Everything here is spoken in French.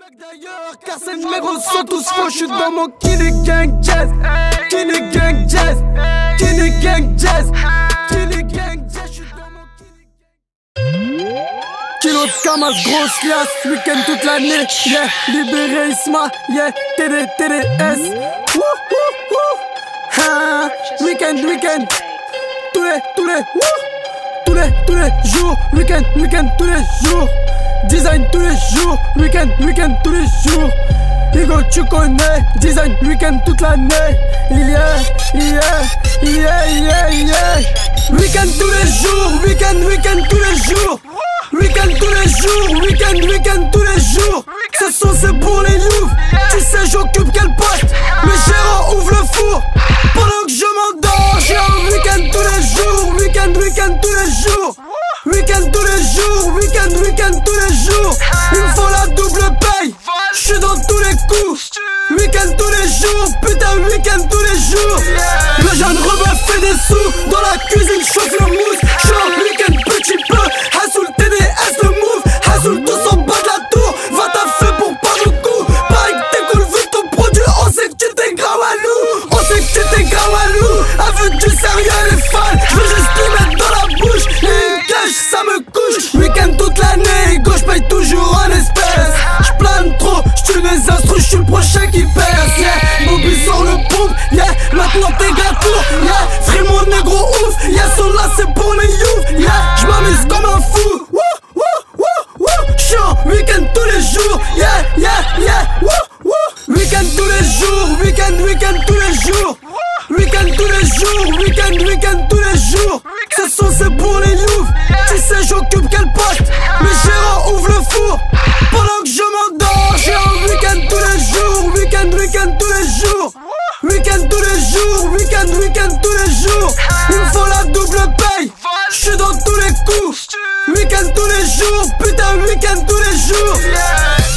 mec d'ailleurs, car ces négros sont tous faux. J'suis dans mon Killy Gang Jazz. Killy Gang Jazz. Killy Gang Jazz. Killy Gang Jazz. J'suis dans mon Killy Gang. Kilo de camas, grosse liasse, week-end toute l'année, yeah, libéré Isma, yeah, TD, TDS, wouh, wouh, wouh, ha, week-end, week-end, tous les, tous les, wouh, tous les jours, week-end, week-end, tous les jours. Design tous les jours, week-end, week-end tous les jours. Hugo, tu connais, design week-end toute l'année. Yeah, yeah, yeah, yeah, yeah. Week-end tous les jours, week-end, week-end tous les jours. Week-end tous les jours, week-end, week-end tous les jours. Ce sont c'est pour les youths. Tu sais, j'occupe quel poste. Le gérant ouvre le four. Week-end, tous les jours. Il me faut la double paye. J'suis dans tous les coups. Week-end tous les jours, putain, week-end tous les jours. Le jeune rebelle fait des sous. Dans la cuisine, chauffe le mousse. J'suis en week-end petit peu. Hassoul TDS le move. Hassoul tous en bas de la tour. Va taffer pour pas de coup. Pareil que t'es cool vu ton produit. On sait que tu t'es grawalou. On sait que tu t'es grawalou. Avec du sérieux, les fans. J'veux juste tout mettre dans la bouche. Et une cache, ça me couche. Week-end toute l'année. Paye toujours en espèces. J'plane trop. J'tue les instrus. J'suis le prochain qui perce. Yeah. Bobby sur le pompe. Yeah. Maintenant t'es gâteau. Yeah. Frère mon négro ouf. Yeah. Là c'est pour les youths. Yeah. J'm'amuse comme un fou. Wouh, wouh, wouh, wouh. J'suis en week-end tous les jours. Yeah, yeah, yeah. Wouh, wouh. Week-end tous les jours. Week-end, week-end tous les jours. Week-end tous les jours. Week-end, week-end tous les jours. Week-end, week-end tous les jours. Il me faut la double paye. J'suis dans tous les coups. Week-end tous les jours. Putain, week-end tous les jours.